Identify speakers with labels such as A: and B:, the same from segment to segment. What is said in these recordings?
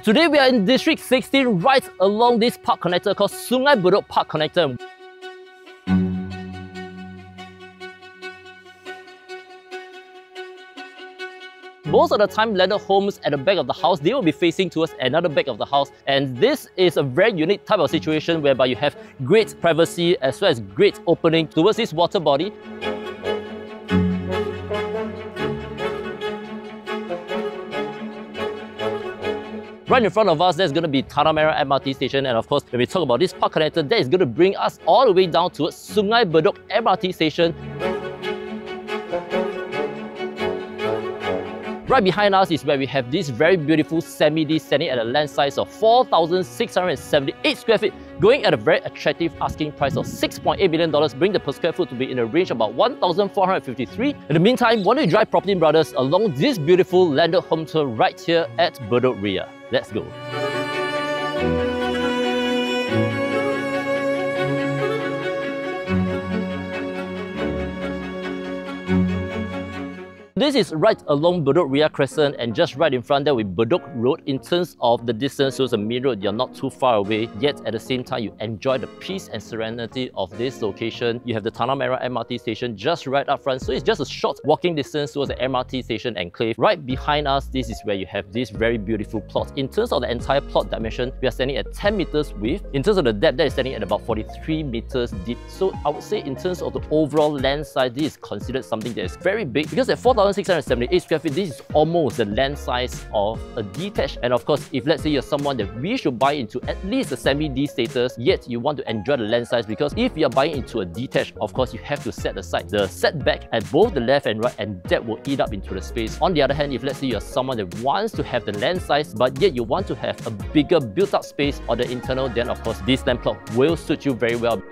A: Today we are in District 16 right along this park connector called Sungei Bedok Park Connector. Most of the time, landed homes at the back of the house, they will be facing towards another back of the house. And this is a very unique type of situation whereby you have great privacy as well as great opening towards this water body. Right in front of us, there's going to be Tanah Merah MRT station. And of course, when we talk about this park connector, that is going to bring us all the way down towards Sungei Bedok MRT station. Right behind us is where we have this very beautiful semi-D standing at a land size of 4,678 square feet, going at a very attractive asking price of $6.8 million, bring the per square foot to be in a range of about 1,453. In the meantime, why don't you drive Property Brothers along this beautiful landed home tour right here at Bedok Ria. Let's go. This is right along Bedok Ria Crescent and just right in front there with Bedok Road. In terms of the distance towards the main road, you're not too far away, yet at the same time you enjoy the peace and serenity of this location. You have the Tanah Merah MRT station just right up front, so it's just a short walking distance towards the MRT station enclave. Right behind us, this is where you have this very beautiful plot. In terms of the entire plot dimension, we are standing at 10 meters width. In terms of the depth, that is standing at about 43 meters deep. So I would say in terms of the overall land size, this is considered something that is very big because at 4,000 1,678 square feet, this is almost the land size of a detached. And of course, if let's say you're someone that we should buy into at least a semi-D status, yet you want to enjoy the land size because if you're buying into a detached, of course, you have to set aside the setback at both the left and right, and that will eat up into the space. On the other hand, if let's say you're someone that wants to have the land size, but yet you want to have a bigger built-up space or the internal, then of course, this land plot will suit you very well.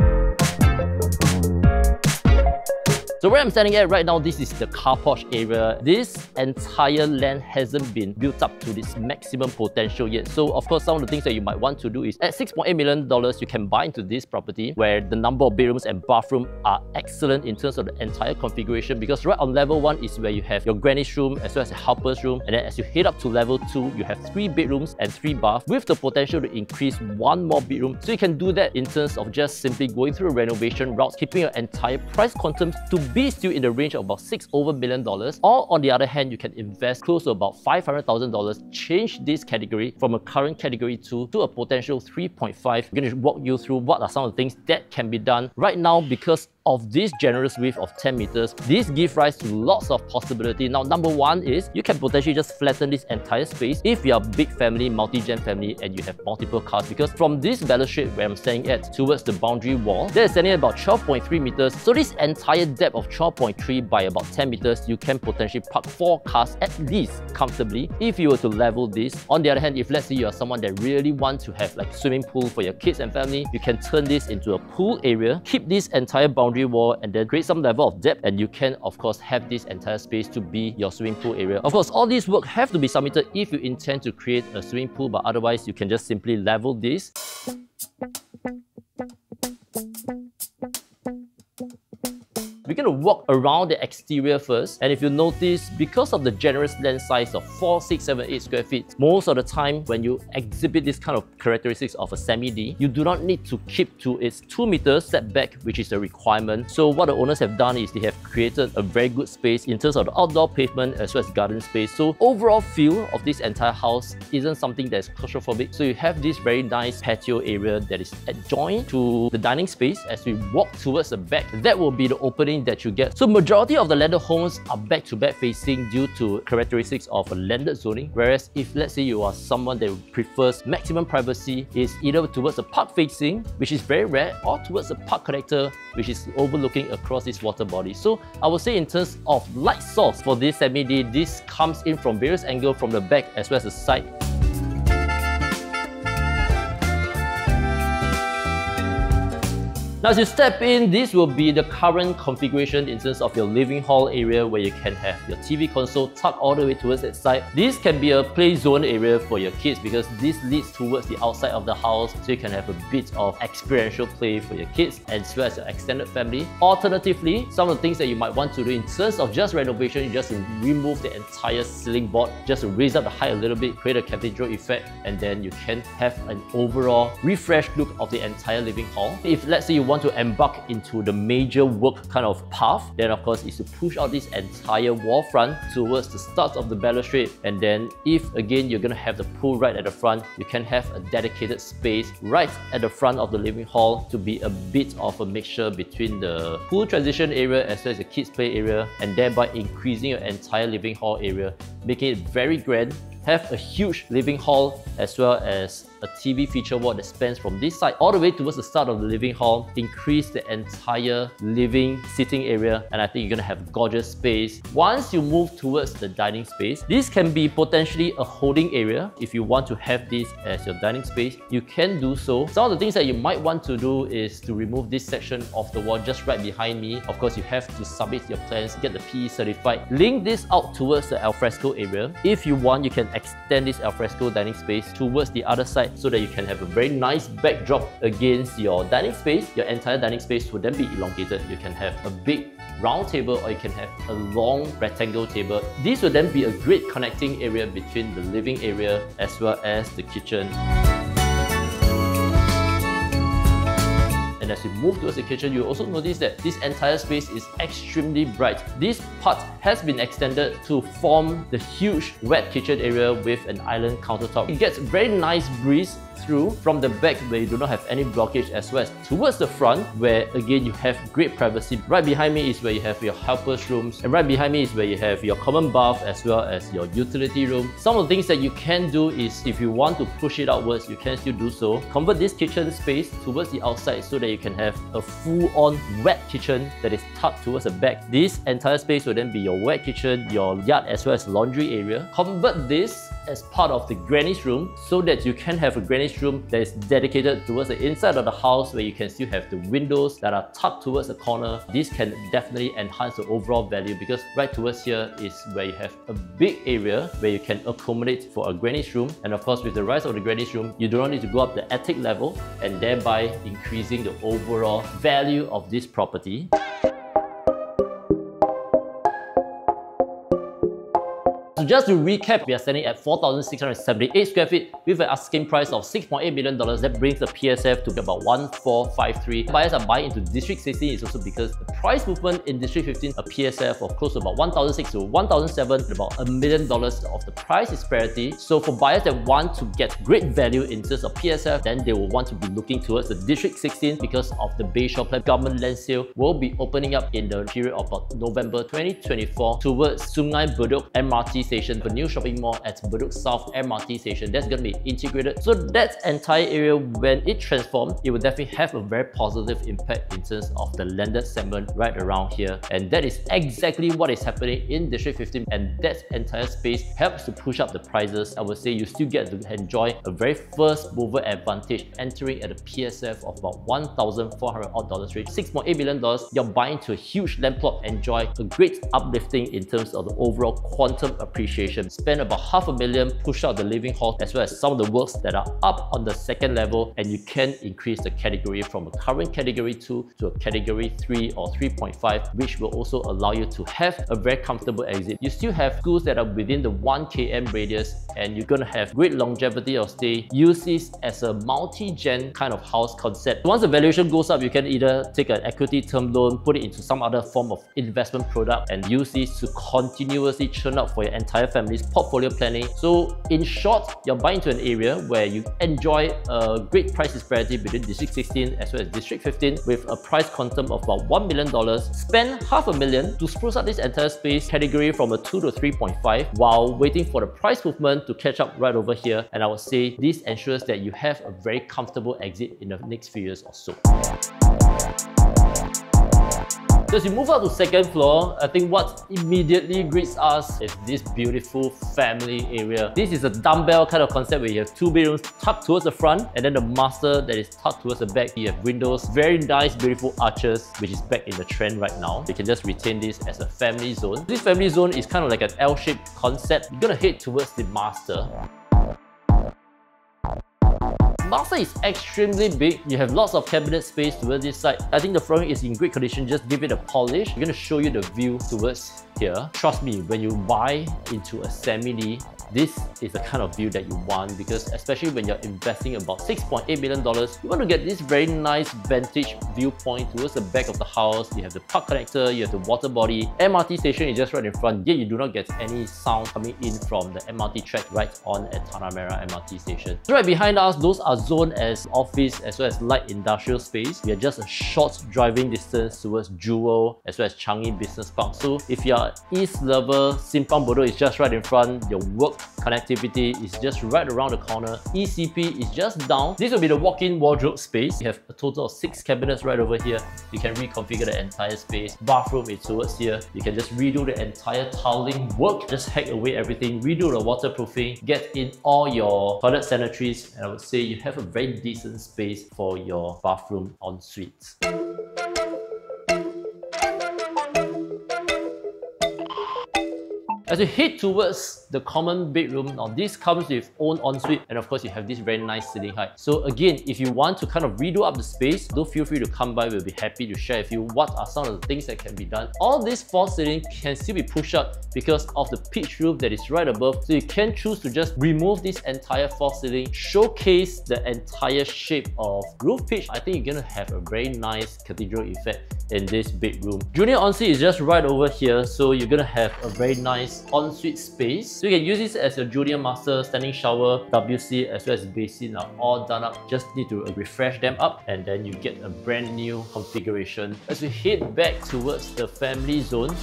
A: So where I'm standing at right now, this is the carport area. This entire land hasn't been built up to its maximum potential yet. So of course, some of the things that you might want to do is at $6.8 million, you can buy into this property where the number of bedrooms and bathroom are excellent in terms of the entire configuration because right on level one is where you have your granny's room as well as a helper's room. And then as you head up to level two, you have three bedrooms and three baths with the potential to increase one more bedroom. So you can do that in terms of just simply going through a renovation route, keeping your entire price quantum to be still in the range of about six over million dollars. Or on the other hand, you can invest close to about $500,000, change this category from a current category 2 to a potential 3.5. I'm going to walk you through what are some of the things that can be done right now because of this generous width of 10 meters, this gives rise to lots of possibility. Now, number one is you can potentially just flatten this entire space if you're a big family, multi-gen family, and you have multiple cars. Because from this balustrade where I'm standing at towards the boundary wall, that is standing about 12.3 meters. So this entire depth of 12.3 by about 10 meters, you can potentially park four cars at least comfortably if you were to level this. On the other hand, if let's say you're someone that really want to have like swimming pool for your kids and family, you can turn this into a pool area, keep this entire boundary wall and then create some level of depth and you can of course have this entire space to be your swimming pool area. Of course all these work have to be submitted if you intend to create a swimming pool but otherwise you can just simply level this going to walk around the exterior first. And if you notice, because of the generous land size of 4678 square feet, most of the time when you exhibit this kind of characteristics of a semi-D, you do not need to keep to its 2 meters setback, which is a requirement. So what the owners have done is they have created a very good space in terms of the outdoor pavement as well as garden space. So overall feel of this entire house isn't something that's claustrophobic. So you have this very nice patio area that is adjoined to the dining space as we walk towards the back. That will be the opening that you get. So majority of the landed homes are back-to-back -back facing due to characteristics of a landed zoning. Whereas if let's say you are someone that prefers maximum privacy, is either towards a park facing, which is very rare, or towards a park connector, which is overlooking across this water body. So I would say in terms of light source for this semi-D, this comes in from various angles from the back as well as the side. Now as you step in, this will be the current configuration in terms of your living hall area where you can have your TV console tucked all the way towards that side. This can be a play zone area for your kids because this leads towards the outside of the house so you can have a bit of experiential play for your kids as well as your extended family. Alternatively, some of the things that you might want to do in terms of just renovation, you just remove the entire ceiling board, just raise up the height a little bit, create a cathedral effect, and then you can have an overall refreshed look of the entire living hall. If let's say you want to embark into the major work kind of path, then of course is to push out this entire wall front towards the start of the balustrade. And then if again you're gonna have the pool right at the front, you can have a dedicated space right at the front of the living hall to be a bit of a mixture between the pool transition area as well as the kids play area and thereby increasing your entire living hall area, making it very grand have a huge living hall as well as a TV feature wall that spans from this side all the way towards the start of the living hall, increase the entire living sitting area, and I think you're gonna have gorgeous space. Once you move towards the dining space, this can be potentially a holding area. If you want to have this as your dining space, you can do so. Some of the things that you might want to do is to remove this section of the wall just right behind me. Of course, you have to submit your plans, get the PE certified. Link this out towards the alfresco area. If you want, you can extend this alfresco dining space towards the other side so that you can have a very nice backdrop against your dining space. Your entire dining space will then be elongated. You can have a big round table or you can have a long rectangle table. This will then be a great connecting area between the living area as well as the kitchen. And as you move towards the kitchen, you also notice that this entire space is extremely bright. This part has been extended to form the huge wet kitchen area with an island countertop. It gets very nice breeze through from the back where you do not have any blockage as well as towards the front where again you have great privacy. Right behind me is where you have your helpers rooms and right behind me is where you have your common bath as well as your utility room. Some of the things that you can do is if you want to push it outwards, you can still do so. Convert this kitchen space towards the outside so that you can have a full-on wet kitchen that is tucked towards the back. This entire space will then be your wet kitchen, your yard as well as laundry area. Convert this as part of the granny's room so that you can have a granny's room that is dedicated towards the inside of the house where you can still have the windows that are tucked towards the corner. This can definitely enhance the overall value because right towards here is where you have a big area where you can accommodate for a granny's room and of course with the rise of the granny's room you do not need to go up the attic level and thereby increasing the overall value of this property. So just to recap, we are selling at 4,678 square feet with an asking price of $6.8 million. That brings the PSF to about 1,453. Buyers are buying into District 16 is also because the price movement in District 15, a PSF of close to about 1,006 to 1,007, about a million dollars of the price disparity. So for buyers that want to get great value in terms of PSF, then they will want to be looking towards the District 16 because of the Bayshore Plan government land sale will be opening up in the period of about November 2024 towards Sungei Bedok MRT station, the new shopping mall at Bedok South MRT station. That's going to be integrated. So that entire area, when it transforms, it will definitely have a very positive impact in terms of the landed segment right around here. And that is exactly what is happening in District 15. And that entire space helps to push up the prices. I would say you still get to enjoy a very first mover advantage entering at a PSF of about 1,400 odd dollars rate. $6.8 million, you're buying to a huge land plot, enjoy a great uplifting in terms of the overall quantum appreciation appreciation. Spend about half a million, push out the living hall as well as some of the works that are up on the second level and you can increase the category from a current category 2 to a category 3 or 3.5 which will also allow you to have a very comfortable exit. You still have schools that are within the 1 km radius and you're gonna have great longevity of stay. Use this as a multi-gen kind of house concept. Once the valuation goes up, you can either take an equity term loan, put it into some other form of investment product and use this to continuously churn up for your entire entire family's portfolio planning. So in short, you're buying to an area where you enjoy a great price disparity between District 16 as well as District 15 with a price quantum of about $1 million. Spend half a million to spruce up this entire space category from a 2 to 3.5 while waiting for the price movement to catch up right over here. And I would say this ensures that you have a very comfortable exit in the next few years or so. So as you move up to second floor, I think what immediately greets us is this beautiful family area. This is a dumbbell kind of concept where you have two bedrooms tucked towards the front and then the master that is tucked towards the back. You have windows, very nice, beautiful arches, which is back in the trend right now. You can just retain this as a family zone. This family zone is kind of like an L-shaped concept. You're gonna head towards the master. Master is extremely big. You have lots of cabinet space towards this side. I think the flooring is in great condition. Just give it a polish. We're going to show you the view towards here. Trust me, when you buy into a semi this is the kind of view that you want because especially when you're investing about $6.8 million, you want to get this very nice vantage viewpoint towards the back of the house. You have the park connector, you have the water body. MRT station is just right in front, yet you do not get any sound coming in from the MRT track right on at Tanah Merah MRT station. So right behind us, those are zoned as office as well as light industrial space. We are just a short driving distance towards Jewel as well as Changi Business Park. So if you're East lover, Simpang Bedok is just right in front, your work connectivity is just right around the corner. ECP is just down. This will be the walk-in wardrobe space. You have a total of six cabinets right over here. You can reconfigure the entire space. Bathroom is towards here. You can just redo the entire tiling work, just hack away everything, redo the waterproofing, get in all your toilet sanitaries, and I would say you have a very decent space for your bathroom en As you head towards the common bedroom, now this comes with own ensuite and of course you have this very nice ceiling height. So again, if you want to kind of redo up the space, do feel free to come by. We'll be happy to share with you what are some of the things that can be done. All this false ceiling can still be pushed up because of the pitch roof that is right above. So you can choose to just remove this entire false ceiling, showcase the entire shape of roof pitch. I think you're gonna have a very nice cathedral effect in this bedroom. Junior ensuite is just right over here. So you're gonna have a very nice ensuite space. So you can use this as your junior master, standing shower, WC as well as basin are all done up. Just need to uh, refresh them up and then you get a brand new configuration. As we head back towards the family zone,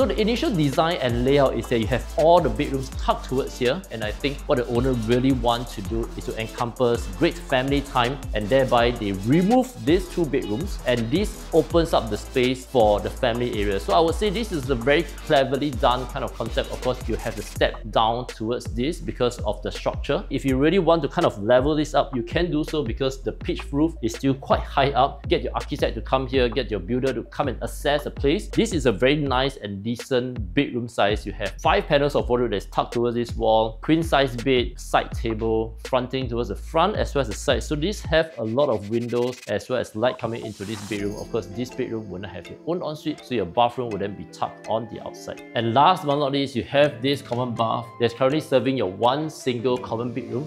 A: So the initial design and layout is that you have all the bedrooms tucked towards here and I think what the owner really wants to do is to encompass great family time and thereby they remove these two bedrooms and this opens up the space for the family area. So I would say this is a very cleverly done kind of concept. Of course, you have to step down towards this because of the structure. If you really want to kind of level this up, you can do so because the pitch roof is still quite high up. Get your architect to come here, get your builder to come and assess the place. This is a very nice and decent bedroom size. You have five panels of wardrobe that's tucked towards this wall, queen size bed, side table, fronting towards the front as well as the side. So these have a lot of windows as well as light coming into this bedroom. Of course, this bedroom will not have your own ensuite, so your bathroom will then be tucked on the outside. And last but not least, you have this common bath that's currently serving your one single common bedroom.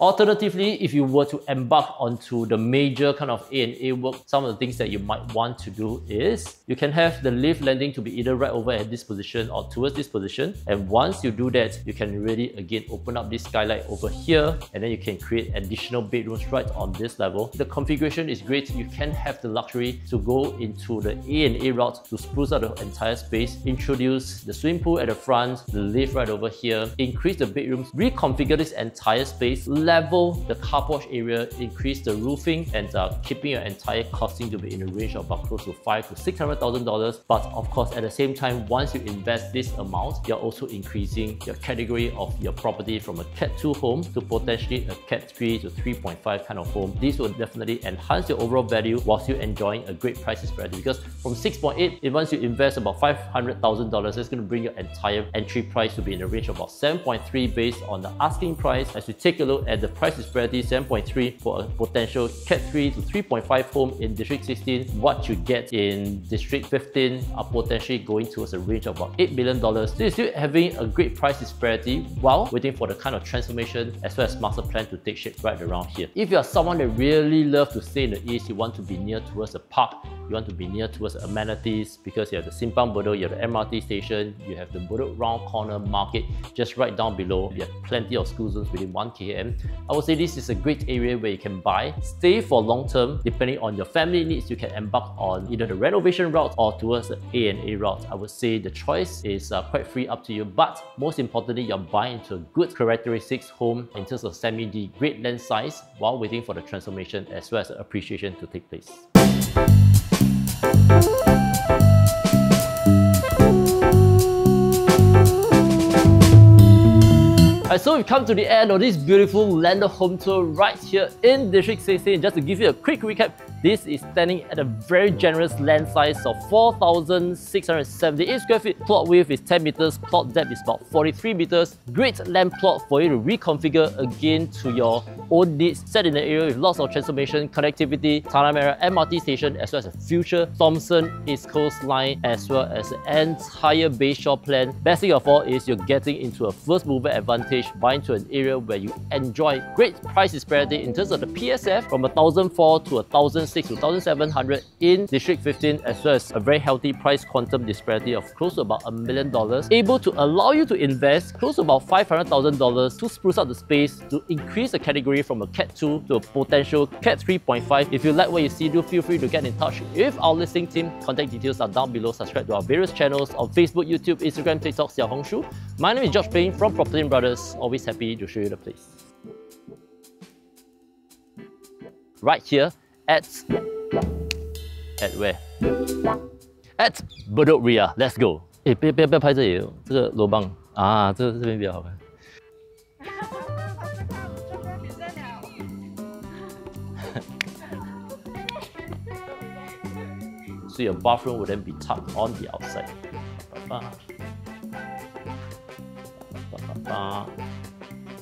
A: Alternatively, if you were to embark onto the major kind of A&A work, some of the things that you might want to do is you can have the lift landing to be either right over at this position or towards this position. And once you do that, you can really again open up this skylight over here and then you can create additional bedrooms right on this level. The configuration is great. You can have the luxury to go into the A&A route to spruce up the entire space, introduce the swimming pool at the front, the lift right over here, increase the bedrooms, reconfigure this entire space, level the carport area, increase the roofing, and uh, keeping your entire costing to be in the range of about close to five to six hundred thousand dollars. But of course, at the same time, once you invest this amount, you're also increasing your category of your property from a Cat 2 home to potentially a Cat 3 to 3.5 kind of home. This will definitely enhance your overall value whilst you're enjoying a great price disparity. Because from 6.8, once you invest about $500,000, it's going to bring your entire entry price to be in the range of about 7.3 based on the asking price. As we take a look at the price disparity 7.3 for a potential Cat 3 to 3.5 home in District 16. What you get in District 15 are potentially going towards a range of about $8 million. So still having a great price disparity while waiting for the kind of transformation as well as master plan to take shape right around here. If you are someone that really love to stay in the east, you want to be near towards the park, you want to be near towards amenities because you have the Simpang Bedok, you have the MRT station, you have the Bedok Round Corner Market just right down below. You have plenty of school zones within 1 km I would say this is a great area where you can buy, stay for long term. Depending on your family needs, you can embark on either the renovation route or towards the A and A route. I would say the choice is uh, quite free up to you, but most importantly, you're buying into a good characteristics home in terms of semi-D, great lens size while waiting for the transformation as well as the appreciation to take place. Alright, so we've come to the end of this beautiful landed home tour right here in District 16. Just to give you a quick recap, this is standing at a very generous land size of 4,678 square feet. Plot width is 10 meters, plot depth is about 43 meters. Great land plot for you to reconfigure again to your own needs. Set in an area with lots of transformation, connectivity, Tanah Merah MRT station, as well as a future Thomson East Coast line, as well as the entire Bayshore plan. Best thing of all is you're getting into a first mover advantage buying to an area where you enjoy great price disparity in terms of the PSF from 1,004 to 1,006 to 1,700 in District 15 as well as a very healthy price quantum disparity of close to about a million dollars, able to allow you to invest close to about $500,000 to spruce up the space to increase the category from a Cat 2 to a potential Cat 3.5. If you like what you see, do feel free to get in touch with our listing team. Contact details are down below. Subscribe to our various channels on Facebook, YouTube, Instagram, TikTok, Xiaohongshu. My name is George Peng from Property Brothers. Always happy to show you the place. Right here at at where? At Bedok Ria. Let's go. 哎，不要不要不要拍这里，这个罗邦啊，这这边比较好看。so your bathroom would then be tucked on the outside.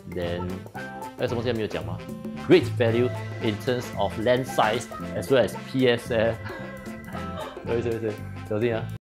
A: Then 还有什么现在没有讲吗 ？Great value in terms of land size as well as PSF。对对对，小心啊！